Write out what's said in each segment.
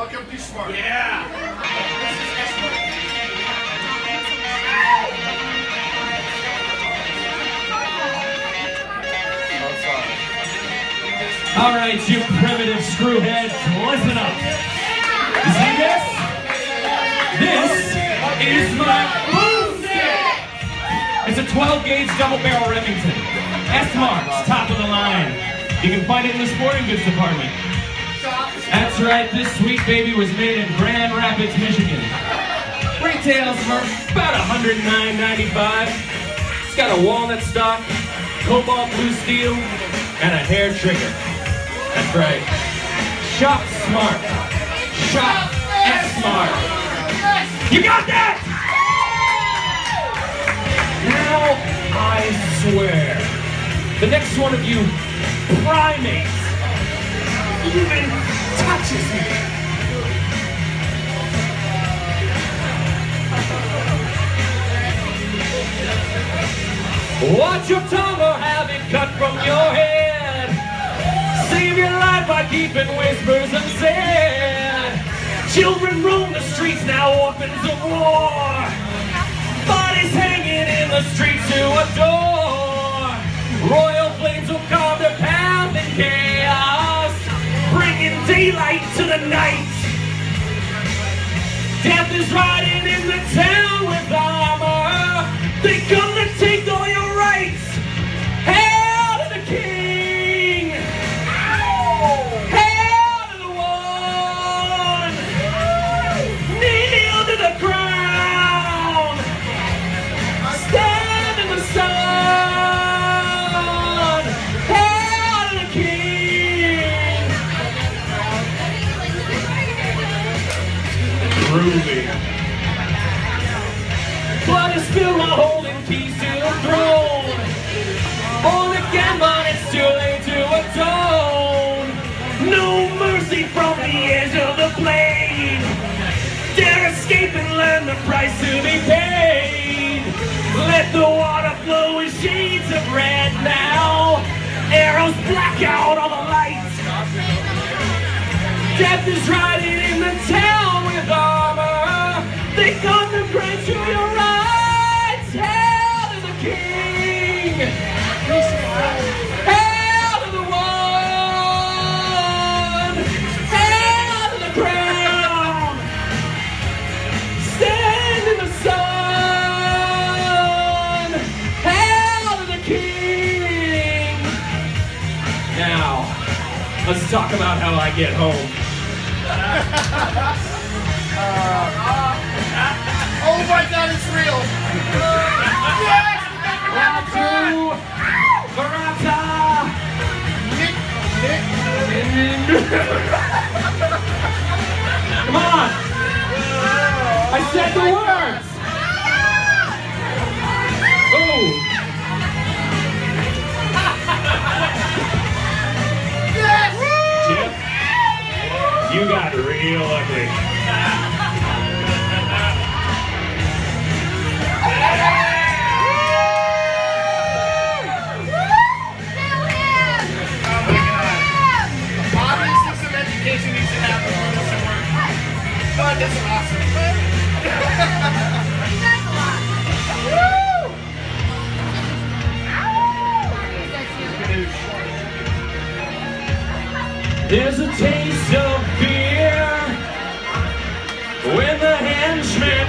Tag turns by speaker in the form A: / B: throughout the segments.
A: Welcome to S-Mart.
B: Yeah. All right, you primitive screwheads, listen up. You see this? This is my boomstick. It's a 12 gauge double barrel Remington. S-Mart's, top of the line. You can find it in the sporting goods department. That's right, this sweet baby was made in Grand Rapids, Michigan. Retails for about $109.95. It's got a walnut stock, cobalt blue steel, and a hair trigger. That's right. Shop smart. Shop S-Mart. You got that? Now I swear, the next one of you primates even touches me. Watch your tongue or have it cut from your head. Save your life by keeping whispers unsaid. Children roam the streets now, orphans of war. Bodies hanging in the streets to adore. Royal Death is riding Groovy. Blood is spilled while holding keys to the throne. Born again, but it's too late to atone. No mercy from the edge of the blade. Dare escape and learn the price to be paid. Let the water flow in shades of red now. Arrows black out all the lights. Death is riding let's talk about how I get home.
A: Oh my god, it's real!
B: Come on! I said the words! Ooh!
A: yes!
B: Chip, you got real ugly.
A: But that's awesome.
B: There's a taste of fear when the henchmen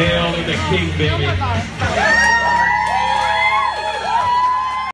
B: The king, baby. Oh